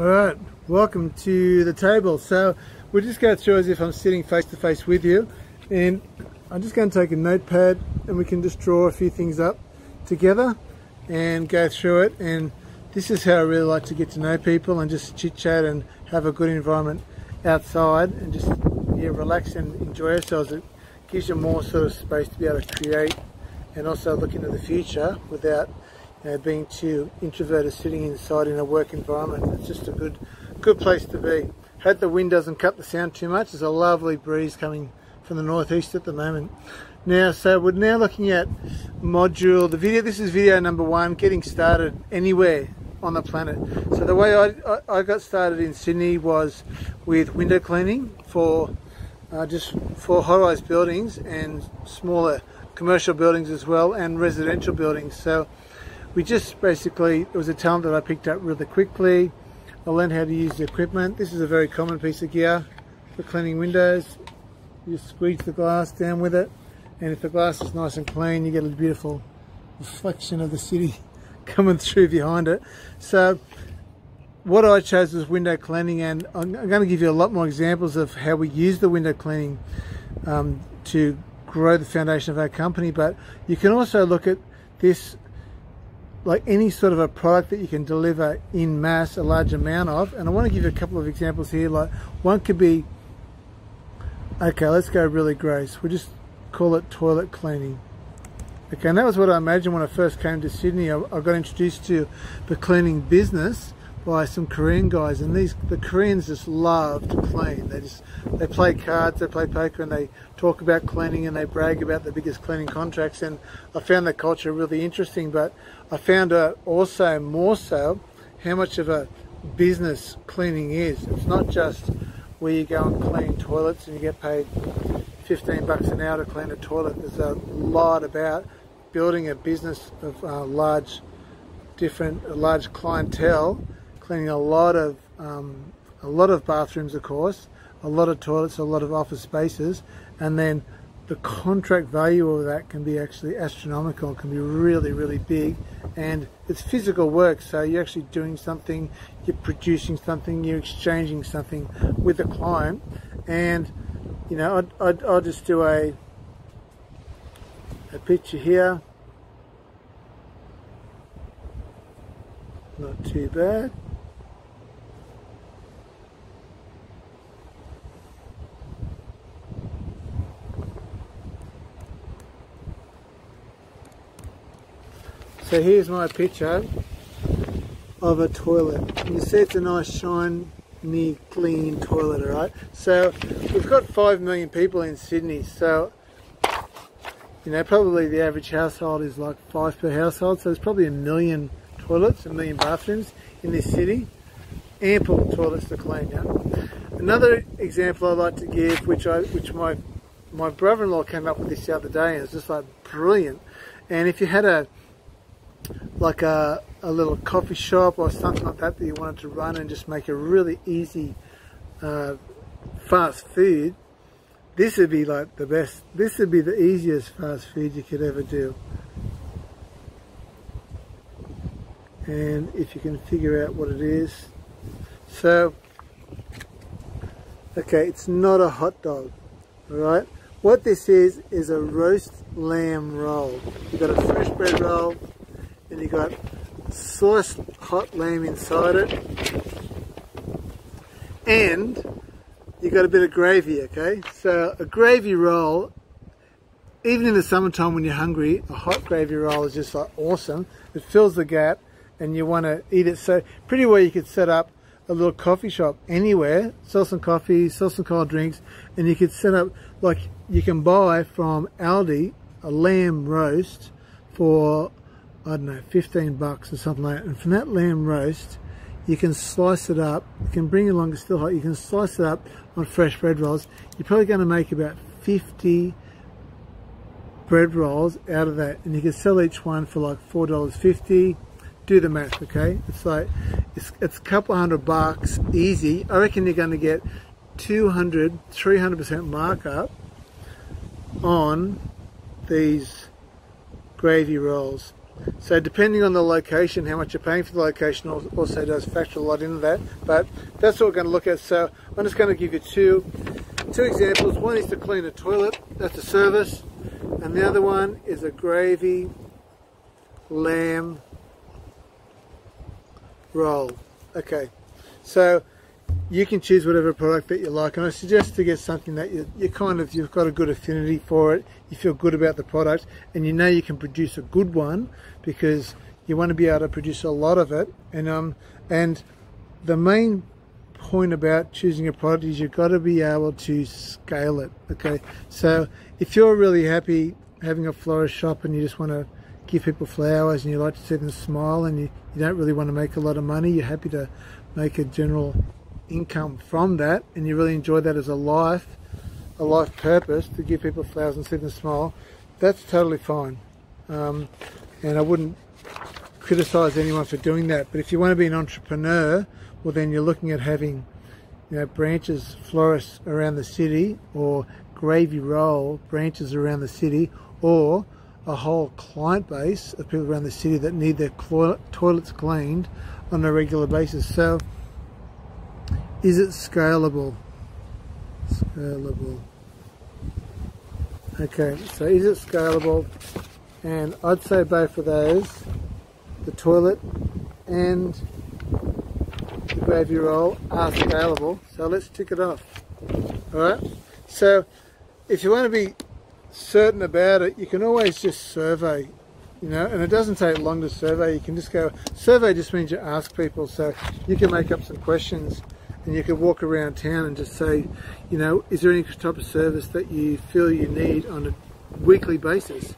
All right, welcome to the table. So we'll just go through as if I'm sitting face to face with you. And I'm just going to take a notepad and we can just draw a few things up together and go through it. And this is how I really like to get to know people and just chit chat and have a good environment outside and just yeah, relax and enjoy ourselves. It gives you more sort of space to be able to create and also look into the future without you know, being too introverted sitting inside in a work environment. It's just a good good place to be. Hope the wind doesn't cut the sound too much. There's a lovely breeze coming from the northeast at the moment. Now, so we're now looking at module, the video, this is video number one, getting started anywhere on the planet. So the way I, I, I got started in Sydney was with window cleaning for uh, just for high-rise buildings and smaller commercial buildings as well and residential buildings. So we just basically, it was a talent that I picked up really quickly. I learned how to use the equipment. This is a very common piece of gear for cleaning windows. You squeeze the glass down with it and if the glass is nice and clean you get a beautiful reflection of the city coming through behind it. So what I chose was window cleaning and I'm going to give you a lot more examples of how we use the window cleaning um, to grow the foundation of our company but you can also look at this like any sort of a product that you can deliver in mass a large amount of. And I want to give you a couple of examples here like one could be okay let's go really gross. We'll just call it toilet cleaning. Okay and that was what I imagined when I first came to Sydney. I, I got introduced to the cleaning business by some Korean guys and these the Koreans just love to clean. They just they play cards they play poker and they talk about cleaning and they brag about the biggest cleaning contracts and I found the culture really interesting but I found out also more so how much of a business cleaning is. It's not just where you go and clean toilets and you get paid 15 bucks an hour to clean a toilet. There's a lot about building a business of uh, large different large clientele cleaning a lot of um, a lot of bathrooms, of course, a lot of toilets, a lot of office spaces, and then the contract value of that can be actually astronomical, can be really, really big, and it's physical work. So you're actually doing something, you're producing something, you're exchanging something with the client, and you know, I'd, I'd, I'll just do a a picture here. Not too bad. So here's my picture of a toilet. You see it's a nice shiny clean toilet, alright? So we've got 5 million people in Sydney, so you know, probably the average household is like 5 per household, so there's probably a million toilets, a million bathrooms in this city. Ample toilets to clean, yeah? Another example I like to give, which I, which my my brother-in-law came up with this the other day, and it's just like brilliant. And if you had a like a, a little coffee shop or something like that that you wanted to run and just make a really easy uh, fast food, this would be like the best, this would be the easiest fast food you could ever do. And if you can figure out what it is. So, okay, it's not a hot dog, alright? What this is, is a roast lamb roll. You've got a fresh bread roll, you got sliced hot lamb inside it. And you got a bit of gravy okay? So a gravy roll even in the summertime when you're hungry a hot gravy roll is just like awesome. It fills the gap and you want to eat it. So pretty well you could set up a little coffee shop anywhere. Sell some coffee sell some cold drinks and you could set up like you can buy from Aldi a lamb roast for I don't know, 15 bucks or something like that. And from that lamb roast, you can slice it up. You can bring it along, it's still hot. You can slice it up on fresh bread rolls. You're probably going to make about 50 bread rolls out of that. And you can sell each one for like $4.50. Do the math, okay? It's like, it's, it's a couple hundred bucks, easy. I reckon you're going to get 200, 300% markup on these gravy rolls So depending on the location, how much you're paying for the location also does factor a lot into that. But that's what we're going to look at. So I'm just going to give you two, two examples. One is to clean a toilet, that's a service. And the other one is a gravy lamb roll. Okay, so you can choose whatever product that you like and I suggest to get something that you, you kind of you've got a good affinity for it you feel good about the product and you know you can produce a good one because you want to be able to produce a lot of it and um and the main point about choosing a product is you've got to be able to scale it okay? So if you're really happy having a florist shop and you just want to give people flowers and you like to see them smile and you, you don't really want to make a lot of money you're happy to make a general income from that and you really enjoy that as a life a life purpose to give people flowers and see them smile that's totally fine. Um, and I wouldn't criticize anyone for doing that. But if you want to be an entrepreneur well then you're looking at having you know branches florists around the city or gravy roll branches around the city or a whole client base of people around the city that need their toilets cleaned on a regular basis. So is it scalable? Scalable. Okay, so is it scalable? And I'd say both of those, the toilet and the gravy roll are scalable. So let's tick it off. Alright, so if you want to be certain about it, you can always just survey you know, and it doesn't take long to survey. You can just go, survey just means you ask people, so you can make up some questions and you can walk around town and just say, you know, is there any type of service that you feel you need on a weekly basis?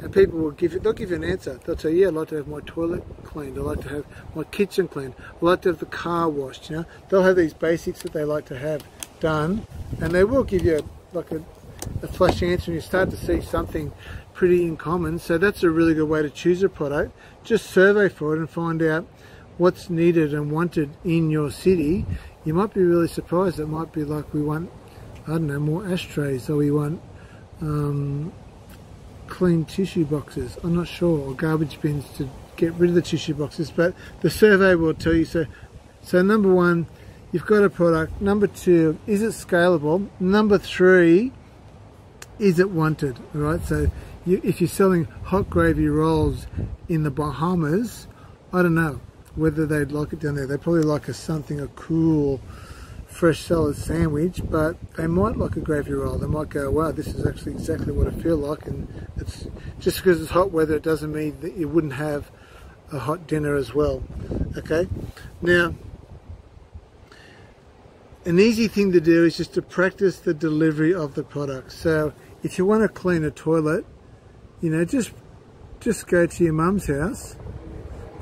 And people will give you, they'll give you an answer. They'll say, yeah, I'd like to have my toilet cleaned. I'd like to have my kitchen cleaned. I'd like to have the car washed, you know. They'll have these basics that they like to have done and they will give you like a, a flash answer and you start to see something pretty in common. So that's a really good way to choose a product. Just survey for it and find out what's needed and wanted in your city you might be really surprised. It might be like we want, I don't know, more ashtrays or we want um, clean tissue boxes. I'm not sure, or garbage bins to get rid of the tissue boxes. But the survey will tell you. So, so number one, you've got a product. Number two, is it scalable? Number three, is it wanted? All right. So you, if you're selling hot gravy rolls in the Bahamas, I don't know whether they'd like it down there. They probably like a something, a cool fresh salad sandwich, but they might like a gravy roll. They might go, wow, this is actually exactly what I feel like. And it's just because it's hot weather, it doesn't mean that you wouldn't have a hot dinner as well. Okay. Now, an easy thing to do is just to practice the delivery of the product. So if you want to clean a toilet, you know, just just go to your mum's house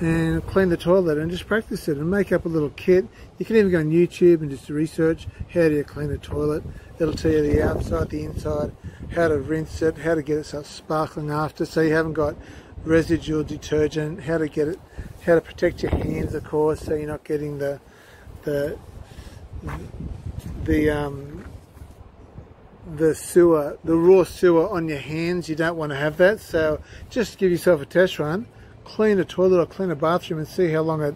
and clean the toilet and just practice it and make up a little kit. You can even go on YouTube and just research how do you clean a toilet. It'll tell you the outside, the inside, how to rinse it, how to get it so sparkling after so you haven't got residual detergent, how to get it, how to protect your hands of course so you're not getting the, the, the, um, the sewer, the raw sewer on your hands. You don't want to have that. So just give yourself a test run clean a toilet or clean a bathroom and see how long it,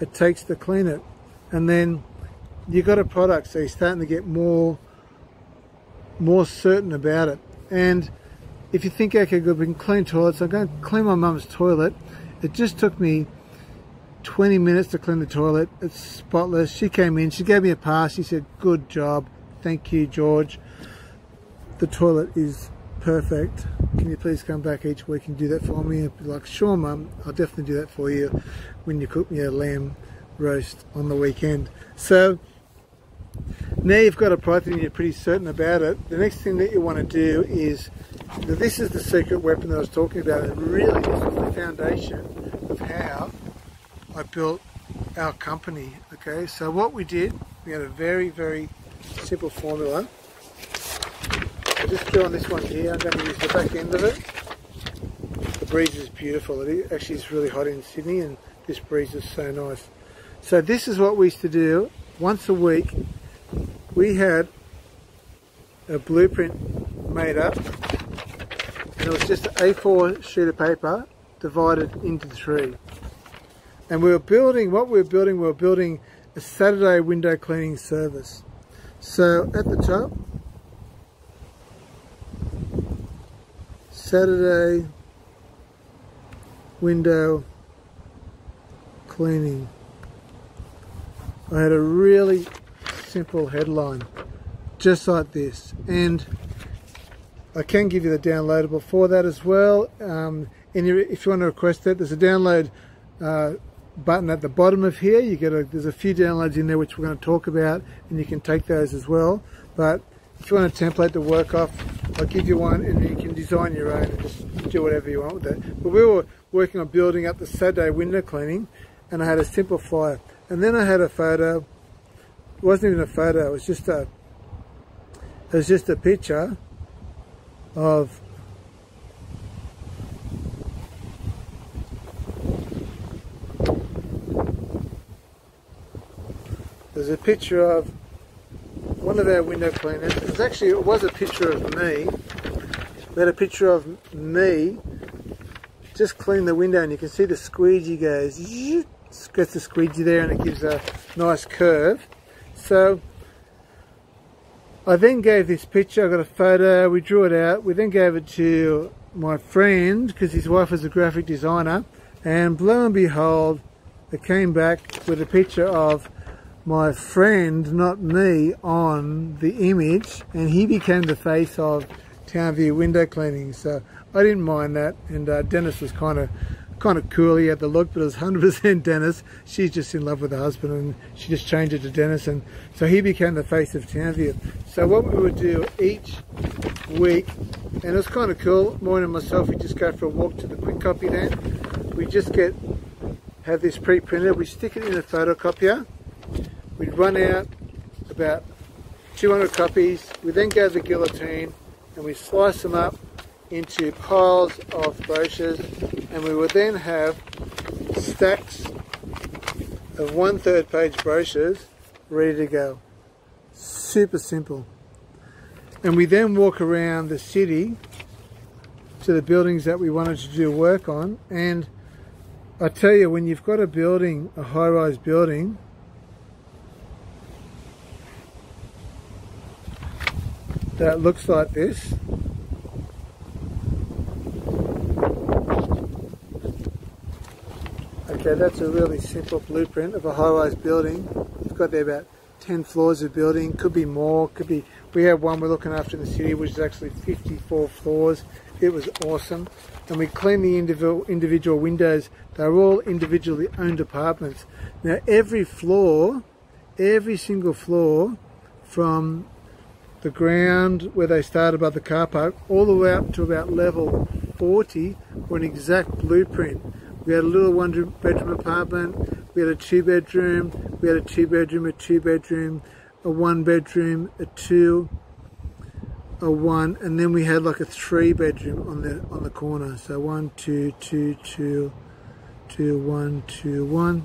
it takes to clean it. And then you've got a product, so you're starting to get more, more certain about it. And if you think, okay, good, we can clean toilets, I'm going to clean my mum's toilet. It just took me 20 minutes to clean the toilet. It's spotless. She came in, she gave me a pass. She said, good job. Thank you, George. The toilet is perfect. Can you please come back each week and do that for me? Be like, sure, mum, I'll definitely do that for you when you cook me a lamb roast on the weekend. So now you've got a product and you're pretty certain about it. The next thing that you want to do is, this is the secret weapon that I was talking about. It really is the foundation of how I built our company. Okay, so what we did, we had a very, very simple formula just on this one here. I'm going to use the back end of it. The breeze is beautiful. It actually is really hot in Sydney and this breeze is so nice. So this is what we used to do once a week. We had a blueprint made up and it was just an A4 sheet of paper divided into three. And we were building, what we were building, we were building a Saturday window cleaning service. So at the top, Saturday window cleaning. I had a really simple headline, just like this. And I can give you the downloadable for that as well. Um, and if you want to request it, there's a download uh, button at the bottom of here. You get a, there's a few downloads in there which we're going to talk about, and you can take those as well. But if you want a template to work off, I'll give you one, and you can design your own and just do whatever you want with it. But we were working on building up the Saturday window cleaning, and I had a simple flyer. And then I had a photo. It wasn't even a photo. It was just a. It was just a picture of there's a picture of one of our window cleaners. It was actually it was a picture of me. We had a picture of me just cleaning the window and you can see the squeegee goes gets the squeegee there and it gives a nice curve. So I then gave this picture, I got a photo, we drew it out, we then gave it to my friend because his wife was a graphic designer and lo and behold it came back with a picture of my friend, not me, on the image and he became the face of Townview window cleaning so I didn't mind that and uh, Dennis was kind of kind of cool. He had the look, but it was 100% Dennis. She's just in love with her husband and she just changed it to Dennis. And so he became the face of Townview. So what we would do each week, and it was kind of cool, Maureen and myself, we just go for a walk to the quick copy then. We just get, have this pre-printed, we stick it in a photocopier. We'd run out about 200 copies. We then go to the guillotine and we slice them up into piles of brochures and we would then have stacks of one third page brochures ready to go. Super simple. And we then walk around the city to the buildings that we wanted to do work on and I tell you when you've got a building, a high-rise building that looks like this Okay, that's a really simple blueprint of a high-rise building. We've got there about 10 floors of building, could be more, could be, we have one we're looking after in the city which is actually 54 floors. It was awesome. And we cleaned the individual, individual windows. They're all individually owned apartments. Now every floor, every single floor from the ground where they started above the car park all the way up to about level 40 were an exact blueprint we had a little one bedroom apartment, we had a two bedroom, we had a two bedroom, a two bedroom, a one bedroom, a two, a one, and then we had like a three bedroom on the on the corner. So one, two, two, two, two, one, two, one.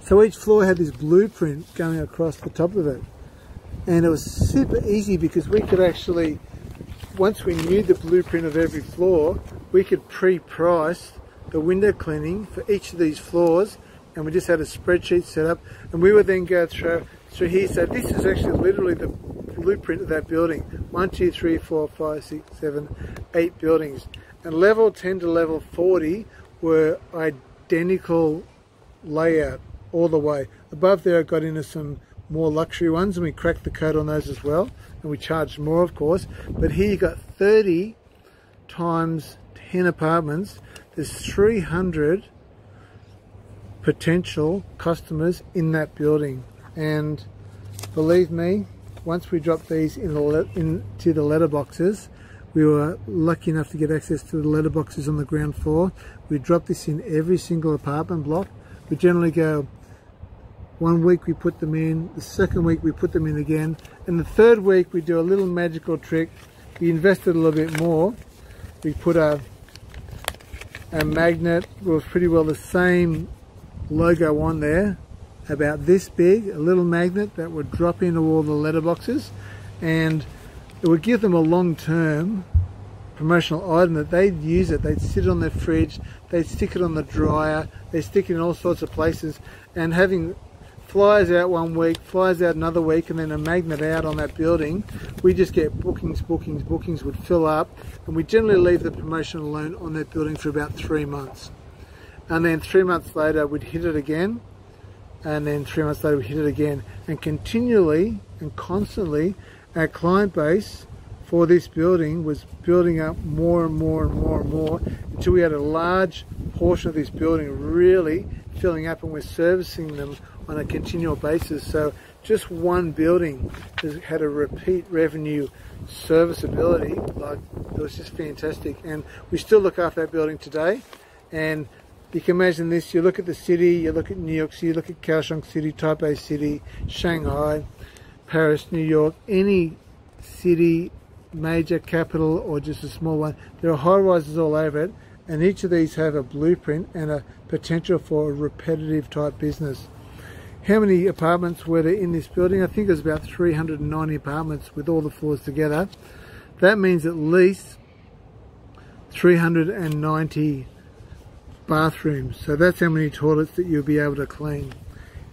So each floor had this blueprint going across the top of it. And it was super easy because we could actually, once we knew the blueprint of every floor, we could pre-price the window cleaning for each of these floors and we just had a spreadsheet set up. And we would then go through through here so this is actually literally the blueprint of that building. One two three four five six seven eight buildings. And level 10 to level 40 were identical layout all the way. Above there I got into some more luxury ones and we cracked the code on those as well and we charged more of course. But here you got 30 times 10 apartments. There's 300 potential customers in that building. And believe me once we dropped these in the into the letterboxes we were lucky enough to get access to the letterboxes on the ground floor. We dropped this in every single apartment block. We generally go one week we put them in the second week we put them in again and the third week we do a little magical trick we invested a little bit more we put a a magnet was pretty well the same logo on there about this big a little magnet that would drop into all the letterboxes and it would give them a long-term promotional item that they'd use it. They'd sit it on their fridge, they'd stick it on the dryer, They'd stick it in all sorts of places. And having flyers out one week, flies out another week, and then a magnet out on that building, we just get bookings, bookings, bookings would fill up, and we generally leave the promotion alone on that building for about three months. And then three months later, we'd hit it again, and then three months later, we hit it again, and continually and constantly, our client base for this building was building up more and more and more and more until we had a large portion of this building really filling up and we're servicing them on a continual basis. So just one building has had a repeat revenue serviceability like it was just fantastic and we still look after that building today and you can imagine this you look at the city you look at New York City you look at Kaohsiung City Taipei City Shanghai Paris New York any city major capital or just a small one. There are high rises all over it and each of these have a blueprint and a potential for a repetitive type business. How many apartments were there in this building? I think there's about 390 apartments with all the floors together. That means at least 390 bathrooms. So that's how many toilets that you'll be able to clean.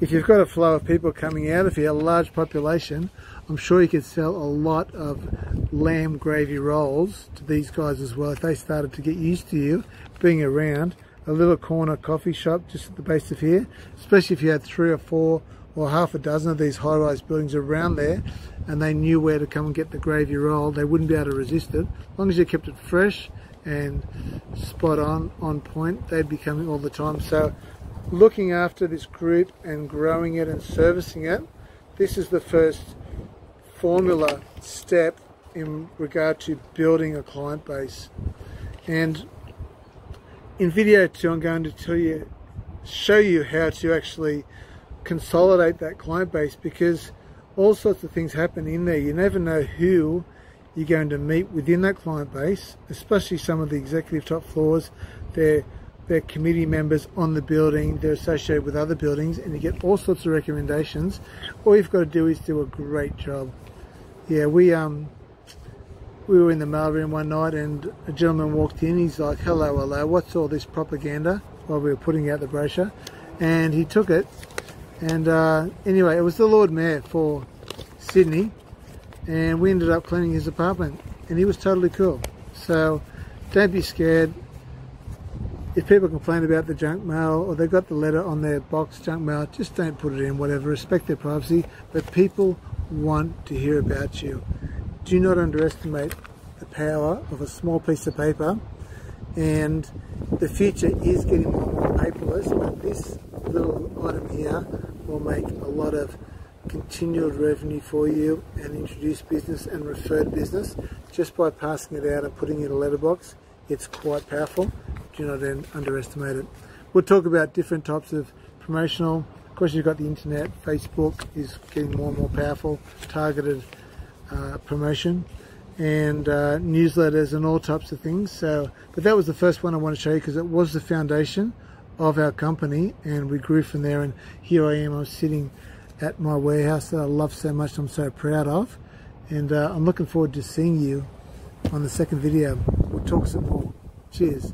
If you've got a flow of people coming out, of here, a large population, I'm sure you could sell a lot of lamb gravy rolls to these guys as well if they started to get used to you being around a little corner coffee shop just at the base of here, especially if you had three or four or half a dozen of these high-rise buildings around there and they knew where to come and get the gravy roll, they wouldn't be able to resist it. As long as you kept it fresh and spot on, on point, they'd be coming all the time. So looking after this group and growing it and servicing it, this is the first formula step in regard to building a client base. And in video two, I'm going to tell you, show you how to actually consolidate that client base because all sorts of things happen in there. You never know who you're going to meet within that client base, especially some of the executive top floors. They're, they're committee members on the building, they're associated with other buildings, and you get all sorts of recommendations. All you've got to do is do a great job yeah, we um we were in the mailroom one night and a gentleman walked in. He's like, "Hello, hello. What's all this propaganda?" While we were putting out the brochure, and he took it. And uh, anyway, it was the Lord Mayor for Sydney, and we ended up cleaning his apartment, and he was totally cool. So don't be scared. If people complain about the junk mail or they've got the letter on their box junk mail, just don't put it in. Whatever, respect their privacy. But people want to hear about you. Do not underestimate the power of a small piece of paper and the future is getting more paperless but this little item here will make a lot of continual revenue for you and introduce business and referred business just by passing it out and putting it in a letterbox it's quite powerful do not underestimate it we'll talk about different types of promotional Of course, you've got the internet. Facebook is getting more and more powerful, targeted uh, promotion, and uh, newsletters and all types of things. So, but that was the first one I want to show you because it was the foundation of our company, and we grew from there. And here I am. I'm sitting at my warehouse that I love so much. I'm so proud of, and uh, I'm looking forward to seeing you on the second video. We'll talk some more. Cheers.